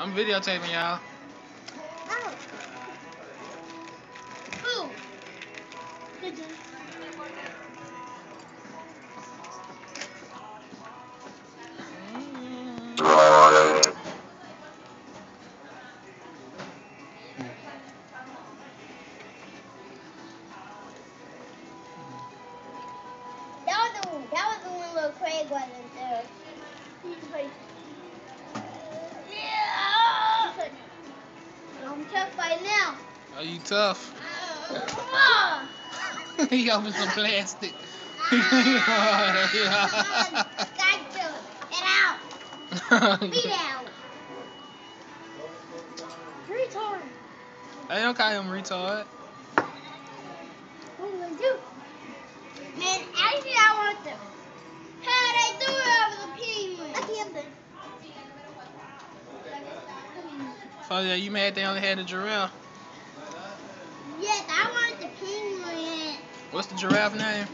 I'm videotaping y'all. Oh. oh. One. That was the one little Craig wasn't there. Tough by now. Are you tough? Ah. he opened some plastic. Gotcha. Get out. Feet out. Retard. I don't call him retard. What do I do? So yeah, you mad they only had the giraffe? Yes, I want the penguin. What's the giraffe name?